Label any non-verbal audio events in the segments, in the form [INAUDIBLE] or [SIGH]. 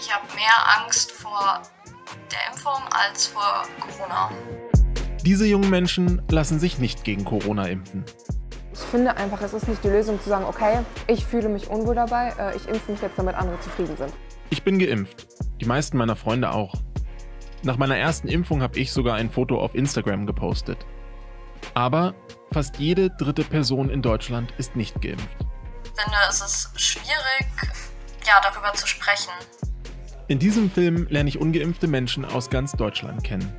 ich habe mehr Angst vor der Impfung als vor Corona. Diese jungen Menschen lassen sich nicht gegen Corona impfen. Ich finde einfach, es ist nicht die Lösung zu sagen, okay, ich fühle mich unwohl dabei, äh, ich impfe mich jetzt, damit andere zufrieden sind. Ich bin geimpft. Die meisten meiner Freunde auch. Nach meiner ersten Impfung habe ich sogar ein Foto auf Instagram gepostet. Aber fast jede dritte Person in Deutschland ist nicht geimpft. Ich finde, es ist schwierig, ja, darüber zu sprechen. In diesem Film lerne ich ungeimpfte Menschen aus ganz Deutschland kennen.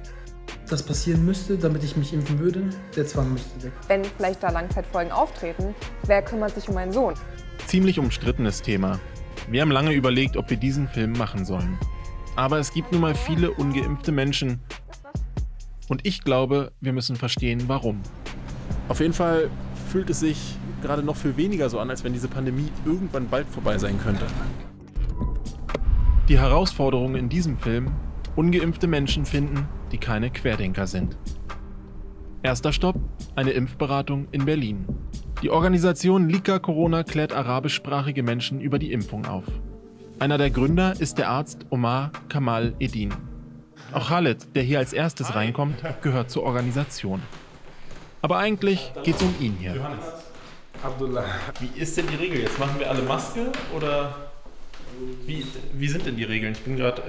Das passieren müsste, damit ich mich impfen würde, der Zwang müsste weg. Wenn vielleicht da Langzeitfolgen auftreten, wer kümmert sich um meinen Sohn? Ziemlich umstrittenes Thema. Wir haben lange überlegt, ob wir diesen Film machen sollen. Aber es gibt nun mal viele ungeimpfte Menschen. Und ich glaube, wir müssen verstehen, warum. Auf jeden Fall fühlt es sich gerade noch viel weniger so an, als wenn diese Pandemie irgendwann bald vorbei sein könnte. Die Herausforderung in diesem Film, ungeimpfte Menschen finden, die keine Querdenker sind. Erster Stopp, eine Impfberatung in Berlin. Die Organisation Lika Corona klärt arabischsprachige Menschen über die Impfung auf. Einer der Gründer ist der Arzt Omar Kamal Edin. Auch Khaled, der hier als erstes reinkommt, gehört zur Organisation. Aber eigentlich geht es um ihn hier. Johannes. Abdullah. Wie ist denn die Regel? Jetzt machen wir alle Maske oder wie, wie sind denn die Regeln? Ich bin gerade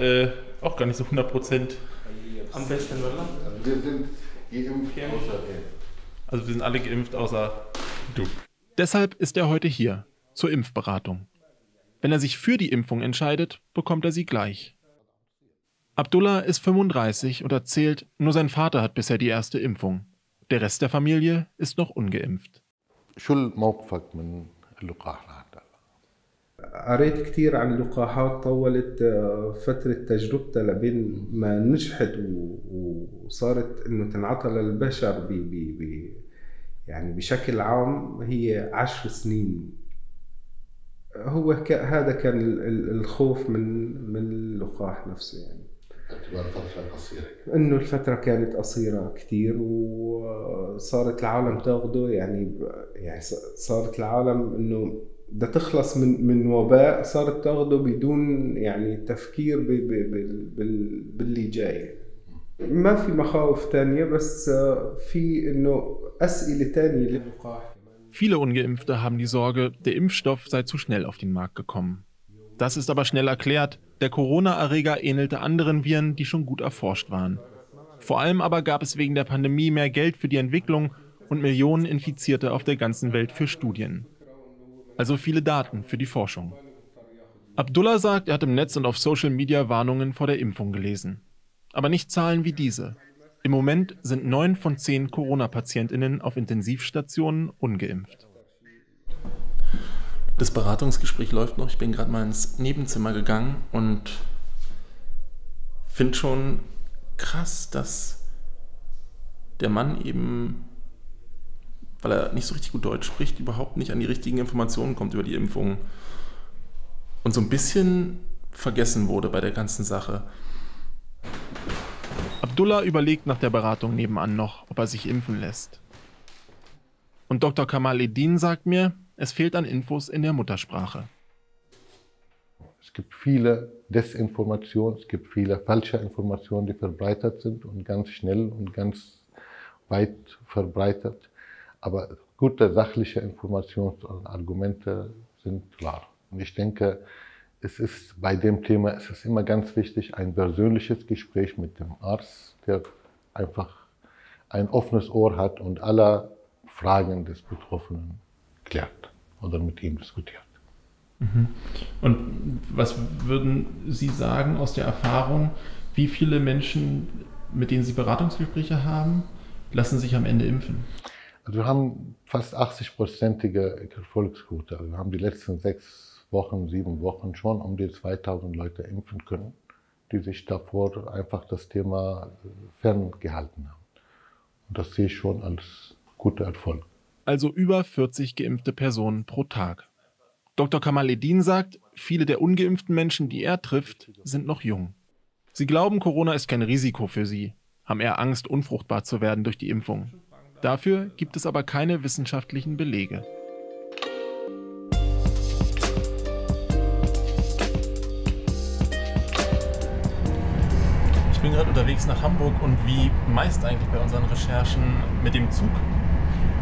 äh, auch gar nicht so 100 Prozent. Am besten, oder? Wir sind geimpft außer er. Also wir sind alle geimpft außer du. Deshalb ist er heute hier, zur Impfberatung. Wenn er sich für die Impfung entscheidet, bekommt er sie gleich. Abdullah ist 35 und erzählt, nur sein Vater hat bisher die erste Impfung. Der Rest der Familie ist noch ungeimpft. شو موقفك من اللقاح هذا؟ قريت كتير عن اللقاحات طولت آه، فترة تجربتها لبين ما نجحت وصارت إنه تنعطى للبشر ب ب ب يعني بشكل عام هي عشر سنين. هو ك هذا كان ال- ال- الخوف من من اللقاح نفسه يعني. اعتبار فترة قصيرة. إنه الفترة كانت قصيرة كتير وصارت العالم تاخده يعني يعني صارت العالم إنه بدها تخلص من من وباء صارت تاخده بدون يعني تفكير ب ب بال- بال باللي جاي ما في مخاوف تانية بس في انه اسئلة تانية للقاح Viele ungeimpfte haben die Sorge, der Impfstoff sei zu schnell auf den Markt gekommen. Das ist aber schnell erklärt. Der Corona-Erreger ähnelte anderen Viren, die schon gut erforscht waren. Vor allem aber gab es wegen der Pandemie mehr Geld für die Entwicklung und Millionen Infizierte auf der ganzen Welt für Studien. Also viele Daten für die Forschung. Abdullah sagt, er hat im Netz und auf Social Media Warnungen vor der Impfung gelesen. Aber nicht Zahlen wie diese. Im Moment sind neun von zehn Corona-PatientInnen auf Intensivstationen ungeimpft. Das Beratungsgespräch läuft noch. Ich bin gerade mal ins Nebenzimmer gegangen und finde schon krass, dass der Mann eben, weil er nicht so richtig gut Deutsch spricht, überhaupt nicht an die richtigen Informationen kommt über die Impfung. Und so ein bisschen vergessen wurde bei der ganzen Sache. Abdullah überlegt nach der Beratung nebenan noch, ob er sich impfen lässt. Und Dr. Kamal Eddin sagt mir, es fehlt an Infos in der Muttersprache. Es gibt viele Desinformationen, es gibt viele falsche Informationen, die verbreitet sind und ganz schnell und ganz weit verbreitet. Aber gute sachliche Informationen und Argumente sind klar. Und ich denke, es ist bei dem Thema es ist immer ganz wichtig, ein persönliches Gespräch mit dem Arzt, der einfach ein offenes Ohr hat und alle Fragen des Betroffenen klärt oder mit ihm diskutiert. Und was würden Sie sagen aus der Erfahrung, wie viele Menschen, mit denen Sie Beratungsgespräche haben, lassen sich am Ende impfen? Also wir haben fast 80-prozentige Erfolgsquote. Also wir haben die letzten sechs Wochen, sieben Wochen schon um die 2000 Leute impfen können, die sich davor einfach das Thema äh, ferngehalten haben. Und das sehe ich schon als guter Erfolg. Also über 40 geimpfte Personen pro Tag. Dr. Kamal Eddin sagt, viele der ungeimpften Menschen, die er trifft, sind noch jung. Sie glauben, Corona ist kein Risiko für sie, haben eher Angst, unfruchtbar zu werden durch die Impfung. Dafür gibt es aber keine wissenschaftlichen Belege. bin gerade unterwegs nach Hamburg und wie meist eigentlich bei unseren Recherchen mit dem Zug.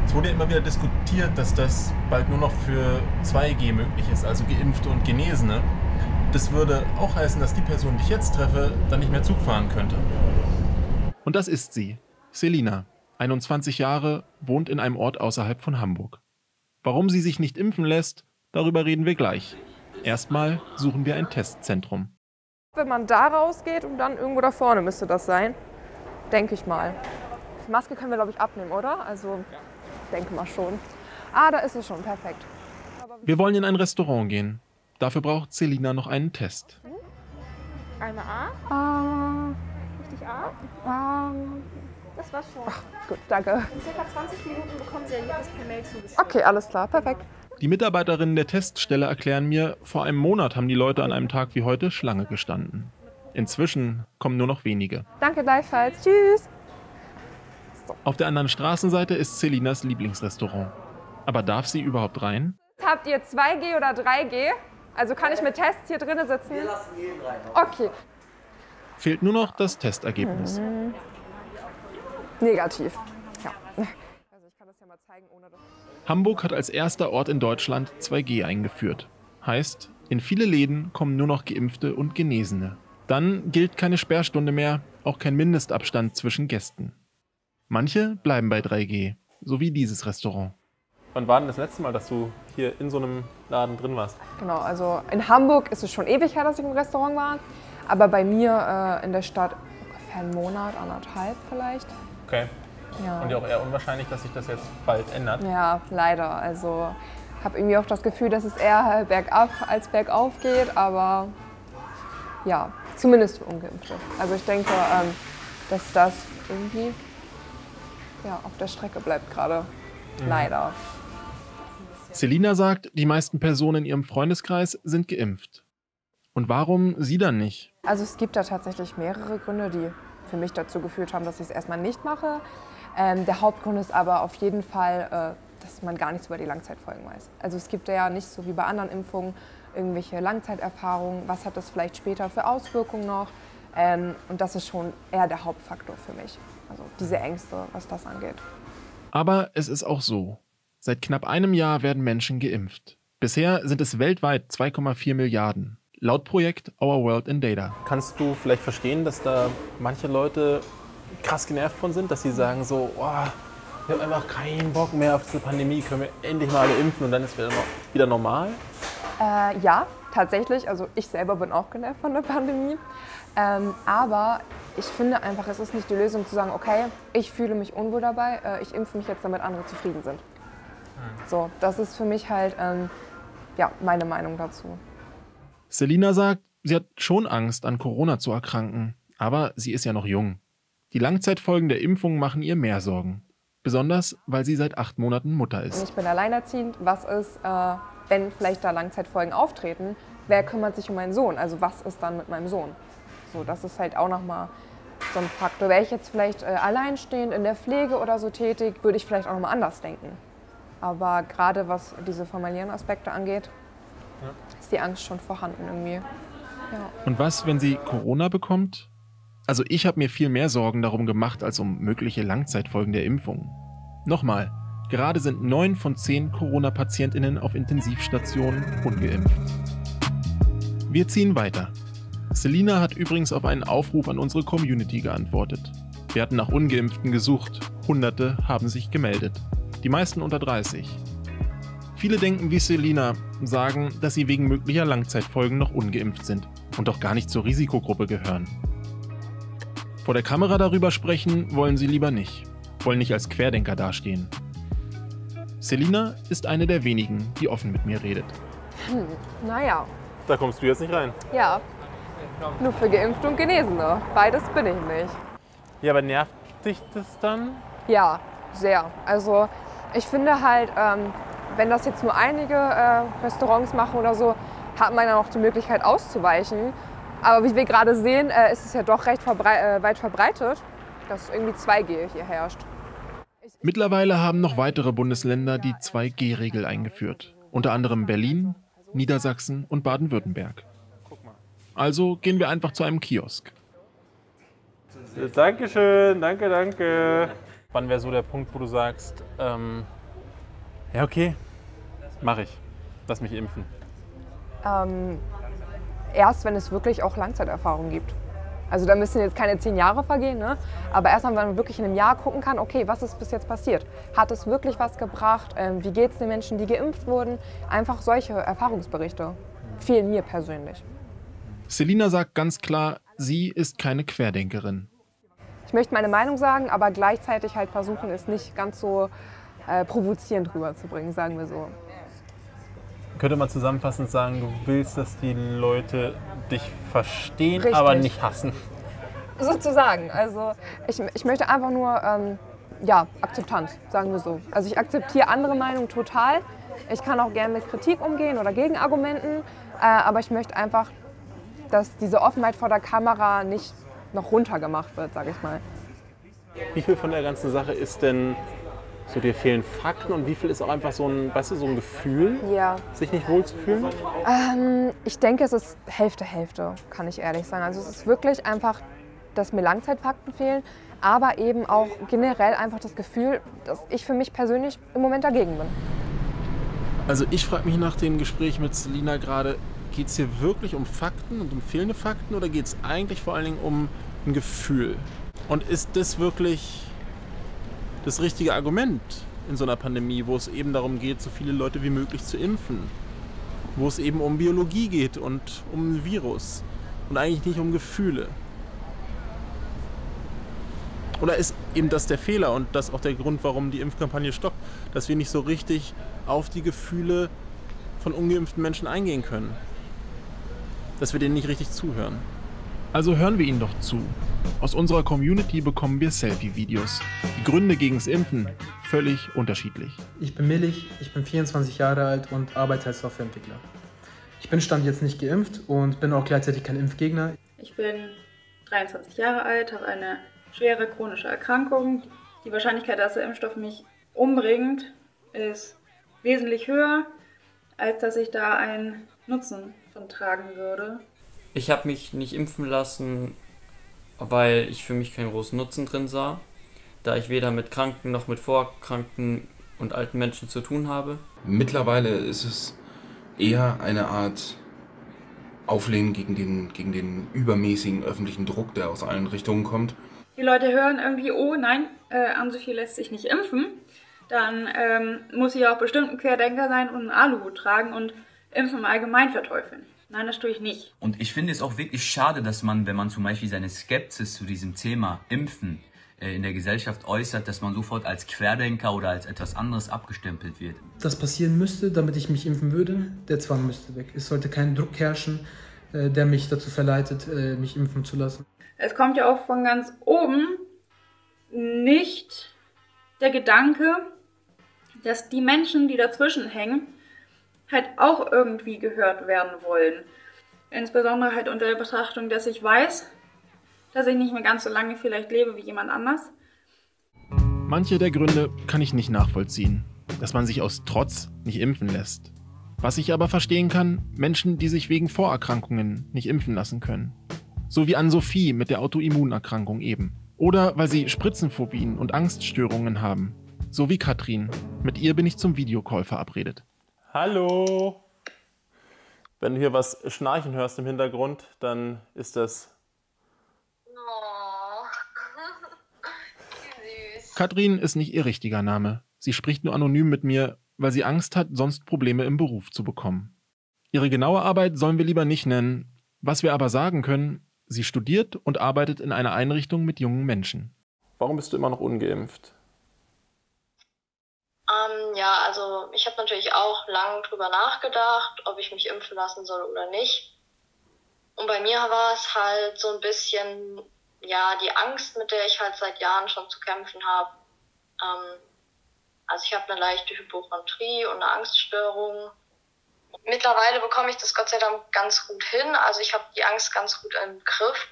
Es wurde ja immer wieder diskutiert, dass das bald nur noch für 2G möglich ist, also Geimpfte und Genesene. Das würde auch heißen, dass die Person, die ich jetzt treffe, dann nicht mehr Zug fahren könnte. Und das ist sie, Selina, 21 Jahre, wohnt in einem Ort außerhalb von Hamburg. Warum sie sich nicht impfen lässt, darüber reden wir gleich. Erstmal suchen wir ein Testzentrum. Wenn man da rausgeht und dann irgendwo da vorne müsste das sein, denke ich mal. Die Maske können wir, glaube ich, abnehmen, oder? Also, denke mal schon. Ah, da ist sie schon, perfekt. Wir wollen in ein Restaurant gehen. Dafür braucht Selina noch einen Test. Einmal A, Ah, richtig A. ah, Das war's schon. gut, danke. In circa 20 Minuten bekommen Sie ja jedes per Mail zugeschickt. Okay, alles klar, perfekt. Die Mitarbeiterinnen der Teststelle erklären mir, vor einem Monat haben die Leute an einem Tag wie heute Schlange gestanden. Inzwischen kommen nur noch wenige. Danke gleichfalls. Tschüss. Auf der anderen Straßenseite ist Selinas Lieblingsrestaurant. Aber darf sie überhaupt rein? Habt ihr 2G oder 3G? Also kann ich mit Tests hier drinnen sitzen? Wir lassen jeden rein. Okay, Fehlt nur noch das Testergebnis. negativ. Ja. Also ich kann das ja mal zeigen, ohne das. Hamburg hat als erster Ort in Deutschland 2G eingeführt. Heißt, in viele Läden kommen nur noch Geimpfte und Genesene. Dann gilt keine Sperrstunde mehr, auch kein Mindestabstand zwischen Gästen. Manche bleiben bei 3G, so wie dieses Restaurant. Wann war denn das letzte Mal, dass du hier in so einem Laden drin warst? Genau, also in Hamburg ist es schon ewig her, dass ich im Restaurant war. Aber bei mir äh, in der Stadt ungefähr einen Monat, anderthalb vielleicht. Okay. Ja. Und ja auch eher unwahrscheinlich, dass sich das jetzt bald ändert. Ja, leider. Also habe irgendwie auch das Gefühl, dass es eher bergab als bergauf geht, aber ja, zumindest für Ungeimpfte. Also ich denke, ähm, dass das irgendwie ja, auf der Strecke bleibt gerade. Leider. Selina sagt, die meisten Personen in ihrem Freundeskreis sind geimpft. Und warum sie dann nicht? Also es gibt da tatsächlich mehrere Gründe, die für mich dazu geführt haben, dass ich es erstmal nicht mache. Ähm, der Hauptgrund ist aber auf jeden Fall, äh, dass man gar nichts über die Langzeitfolgen weiß. Also es gibt ja nicht so wie bei anderen Impfungen irgendwelche Langzeiterfahrungen. Was hat das vielleicht später für Auswirkungen noch? Ähm, und das ist schon eher der Hauptfaktor für mich. Also diese Ängste, was das angeht. Aber es ist auch so. Seit knapp einem Jahr werden Menschen geimpft. Bisher sind es weltweit 2,4 Milliarden. Laut Projekt Our World in Data. Kannst du vielleicht verstehen, dass da manche Leute krass genervt von sind, dass sie sagen so, oh, wir haben einfach keinen Bock mehr auf diese Pandemie, können wir endlich mal alle impfen und dann ist wieder, wieder normal? Äh, ja, tatsächlich. Also ich selber bin auch genervt von der Pandemie. Ähm, aber ich finde einfach, es ist nicht die Lösung zu sagen, okay, ich fühle mich unwohl dabei, äh, ich impfe mich jetzt, damit andere zufrieden sind. So, das ist für mich halt ähm, ja, meine Meinung dazu. Selina sagt, sie hat schon Angst, an Corona zu erkranken. Aber sie ist ja noch jung. Die Langzeitfolgen der Impfung machen ihr mehr Sorgen. Besonders, weil sie seit acht Monaten Mutter ist. ich bin alleinerziehend. Was ist, äh, wenn vielleicht da Langzeitfolgen auftreten? Wer kümmert sich um meinen Sohn? Also was ist dann mit meinem Sohn? So, das ist halt auch nochmal so ein Faktor. Wäre ich jetzt vielleicht äh, alleinstehend in der Pflege oder so tätig, würde ich vielleicht auch nochmal anders denken. Aber gerade was diese familiären Aspekte angeht, ist die Angst schon vorhanden irgendwie. Und was, wenn sie Corona bekommt? Also ich habe mir viel mehr Sorgen darum gemacht, als um mögliche Langzeitfolgen der Impfung. Nochmal, gerade sind neun von zehn Corona-Patientinnen auf Intensivstationen ungeimpft. Wir ziehen weiter. Selina hat übrigens auf einen Aufruf an unsere Community geantwortet. Wir hatten nach Ungeimpften gesucht. Hunderte haben sich gemeldet. Die meisten unter 30. Viele denken wie Selina, sagen, dass sie wegen möglicher Langzeitfolgen noch ungeimpft sind und doch gar nicht zur Risikogruppe gehören. Vor der Kamera darüber sprechen wollen sie lieber nicht, wollen nicht als Querdenker dastehen. Selina ist eine der wenigen, die offen mit mir redet. Naja, Da kommst du jetzt nicht rein. ja. Nur für Geimpfte und Genesene. Beides bin ich nicht. Ja, aber nervt dich das dann? Ja, sehr. Also ich finde halt, ähm, wenn das jetzt nur einige äh, Restaurants machen oder so, hat man ja noch die Möglichkeit auszuweichen. Aber wie wir gerade sehen, äh, ist es ja doch recht verbrei äh, weit verbreitet, dass irgendwie 2G hier herrscht. Mittlerweile haben noch weitere Bundesländer die 2G-Regel eingeführt, unter anderem Berlin, Niedersachsen und Baden-Württemberg. Also gehen wir einfach zu einem Kiosk. Dankeschön, danke, danke. Wann wäre so der Punkt, wo du sagst, ähm, ja okay, mache ich, lass mich impfen? Ähm, erst, wenn es wirklich auch Langzeiterfahrung gibt. Also da müssen jetzt keine zehn Jahre vergehen, ne? aber erst wenn man wirklich in einem Jahr gucken kann, okay, was ist bis jetzt passiert? Hat es wirklich was gebracht? Ähm, wie geht es den Menschen, die geimpft wurden? Einfach solche Erfahrungsberichte fehlen mir persönlich. Selina sagt ganz klar, sie ist keine Querdenkerin. Ich möchte meine Meinung sagen, aber gleichzeitig halt versuchen, es nicht ganz so äh, provozierend rüberzubringen, sagen wir so. Könnte man zusammenfassend sagen, du willst, dass die Leute dich verstehen, Richtig. aber nicht hassen. Sozusagen. Also ich, ich möchte einfach nur ähm, ja, Akzeptanz, sagen wir so. Also ich akzeptiere andere Meinungen total. Ich kann auch gerne mit Kritik umgehen oder Gegenargumenten, äh, aber ich möchte einfach, dass diese Offenheit vor der Kamera nicht noch runtergemacht wird, sage ich mal. Wie viel von der ganzen Sache ist denn so, dir fehlen Fakten und wie viel ist auch einfach so ein, weißt du, so ein Gefühl, Ja. sich nicht wohlzufühlen? Ähm, ich denke, es ist Hälfte, Hälfte, kann ich ehrlich sagen. Also es ist wirklich einfach, dass mir Langzeitfakten fehlen, aber eben auch generell einfach das Gefühl, dass ich für mich persönlich im Moment dagegen bin. Also ich frage mich nach dem Gespräch mit Selina gerade, geht es hier wirklich um Fakten und um fehlende Fakten oder geht es eigentlich vor allen Dingen um ein Gefühl? Und ist das wirklich das richtige Argument in so einer Pandemie, wo es eben darum geht, so viele Leute wie möglich zu impfen? Wo es eben um Biologie geht und um ein Virus und eigentlich nicht um Gefühle? Oder ist eben das der Fehler und das auch der Grund, warum die Impfkampagne stoppt, dass wir nicht so richtig auf die Gefühle von ungeimpften Menschen eingehen können? Dass wir denen nicht richtig zuhören? Also hören wir ihnen doch zu. Aus unserer Community bekommen wir Selfie-Videos. Die Gründe gegens Impfen völlig unterschiedlich. Ich bin Millig, ich bin 24 Jahre alt und arbeite als Softwareentwickler. Ich bin stand jetzt nicht geimpft und bin auch gleichzeitig kein Impfgegner. Ich bin 23 Jahre alt, habe eine schwere chronische Erkrankung. Die Wahrscheinlichkeit, dass der Impfstoff mich umbringt, ist wesentlich höher, als dass ich da einen Nutzen von tragen würde. Ich habe mich nicht impfen lassen, weil ich für mich keinen großen Nutzen drin sah, da ich weder mit Kranken noch mit Vorkranken und alten Menschen zu tun habe. Mittlerweile ist es eher eine Art Auflehnen gegen den, gegen den übermäßigen öffentlichen Druck, der aus allen Richtungen kommt. Die Leute hören irgendwie, oh nein, äh, Ann-Sophie lässt sich nicht impfen. Dann ähm, muss sie auch bestimmt ein Querdenker sein und einen Aluhut tragen und Impfen im Allgemeinen verteufeln. Nein, das tue ich nicht. Und ich finde es auch wirklich schade, dass man, wenn man zum Beispiel seine Skepsis zu diesem Thema Impfen äh, in der Gesellschaft äußert, dass man sofort als Querdenker oder als etwas anderes abgestempelt wird. Das passieren müsste, damit ich mich impfen würde. Der Zwang müsste weg. Es sollte kein Druck herrschen, äh, der mich dazu verleitet, äh, mich impfen zu lassen. Es kommt ja auch von ganz oben nicht der Gedanke, dass die Menschen, die dazwischen hängen, halt auch irgendwie gehört werden wollen. Insbesondere halt unter der Betrachtung, dass ich weiß, dass ich nicht mehr ganz so lange vielleicht lebe wie jemand anders. Manche der Gründe kann ich nicht nachvollziehen, dass man sich aus Trotz nicht impfen lässt. Was ich aber verstehen kann, Menschen, die sich wegen Vorerkrankungen nicht impfen lassen können. So wie Ann-Sophie mit der Autoimmunerkrankung eben. Oder weil sie Spritzenphobien und Angststörungen haben. So wie Katrin. Mit ihr bin ich zum Videocall verabredet. Hallo! Wenn du hier was schnarchen hörst im Hintergrund, dann ist das. [LAUGHS] Katrin ist nicht ihr richtiger Name. Sie spricht nur anonym mit mir, weil sie Angst hat, sonst Probleme im Beruf zu bekommen. Ihre genaue Arbeit sollen wir lieber nicht nennen. Was wir aber sagen können, sie studiert und arbeitet in einer Einrichtung mit jungen Menschen. Warum bist du immer noch ungeimpft? Ähm, ja, also ich habe natürlich auch lang drüber nachgedacht, ob ich mich impfen lassen soll oder nicht. Und bei mir war es halt so ein bisschen, ja, die Angst, mit der ich halt seit Jahren schon zu kämpfen habe. Ähm, also ich habe eine leichte Hypochondrie und eine Angststörung. Mittlerweile bekomme ich das Gott sei Dank ganz gut hin. Also ich habe die Angst ganz gut im Griff.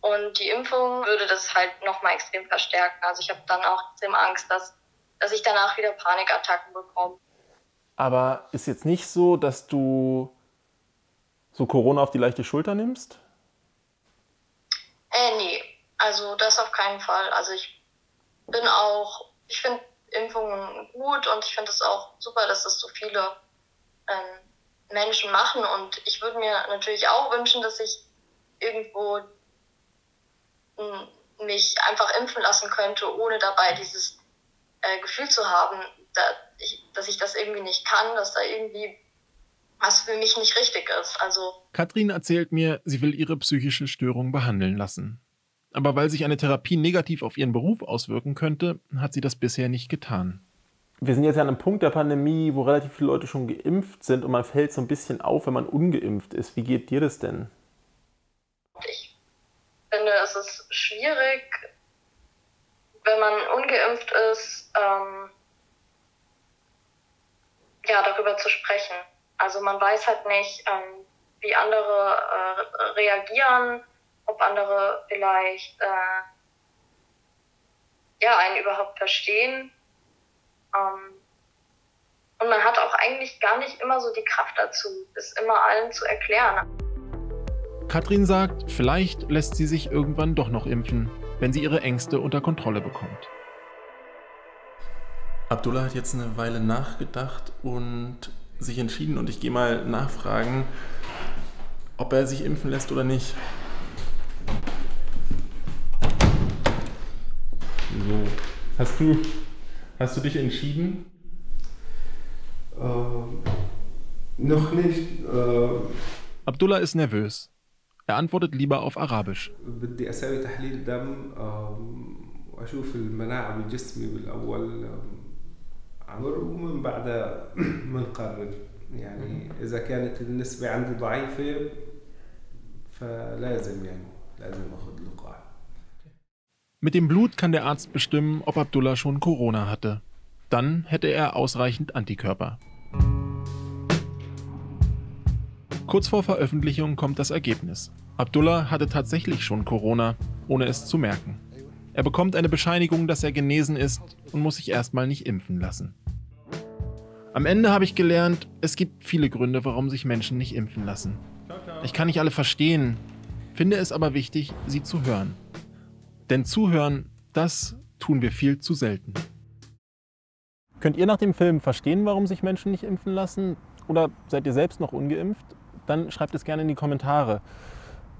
Und die Impfung würde das halt nochmal extrem verstärken. Also ich habe dann auch extrem Angst, dass, dass ich danach wieder Panikattacken bekomme. Aber ist jetzt nicht so, dass du so Corona auf die leichte Schulter nimmst? Äh, nee. Also das auf keinen Fall. Also ich bin auch, ich finde Impfungen gut und ich finde es auch super, dass das so viele ähm, Menschen machen. Und ich würde mir natürlich auch wünschen, dass ich irgendwo mich einfach impfen lassen könnte, ohne dabei dieses äh, Gefühl zu haben, da ich, dass ich das irgendwie nicht kann, dass da irgendwie was für mich nicht richtig ist. Also Katrin erzählt mir, sie will ihre psychische Störung behandeln lassen. Aber weil sich eine Therapie negativ auf ihren Beruf auswirken könnte, hat sie das bisher nicht getan. Wir sind jetzt ja an einem Punkt der Pandemie, wo relativ viele Leute schon geimpft sind und man fällt so ein bisschen auf, wenn man ungeimpft ist. Wie geht dir das denn? Ich finde, es ist schwierig, wenn man ungeimpft ist, ähm, ja, darüber zu sprechen. Also man weiß halt nicht, ähm, wie andere äh, reagieren, ob andere vielleicht äh, ja, einen überhaupt verstehen. Ähm, und man hat auch eigentlich gar nicht immer so die Kraft dazu, es immer allen zu erklären. Katrin sagt, vielleicht lässt sie sich irgendwann doch noch impfen, wenn sie ihre Ängste unter Kontrolle bekommt. Abdullah hat jetzt eine Weile nachgedacht und sich entschieden und ich gehe mal nachfragen, ob er sich impfen lässt oder nicht. So, hast du, hast du dich entschieden? Ähm, noch nicht. Äh, Abdullah ist nervös. Er antwortet lieber auf Arabisch. بدي أسوي تحليل دم آم، وأشوف المناعة بجسمي بالأول آم، ومن بعدها [CLEARS THROAT] بنقرر يعني إذا كانت النسبة عندي ضعيفة فلازم يعني لازم أخذ لقاح Mit dem Blut kann der Arzt bestimmen, ob Abdullah schon Corona hatte. Dann hätte er ausreichend Antikörper. Kurz vor Veröffentlichung kommt das Ergebnis. Abdullah hatte tatsächlich schon Corona, ohne es zu merken. Er bekommt eine Bescheinigung, dass er genesen ist und muss sich erstmal nicht impfen lassen. Am Ende habe ich gelernt, es gibt viele Gründe, warum sich Menschen nicht impfen lassen. Ich kann nicht alle verstehen, finde es aber wichtig, sie zu hören. Denn zuhören, das tun wir viel zu selten. Könnt ihr nach dem Film verstehen, warum sich Menschen nicht impfen lassen? Oder seid ihr selbst noch ungeimpft? Dann schreibt es gerne in die Kommentare.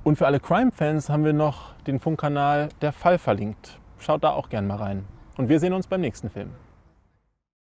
Und für alle Crime-Fans haben wir noch den Funkkanal Der Fall verlinkt. Schaut da auch gerne mal rein. Und wir sehen uns beim nächsten Film.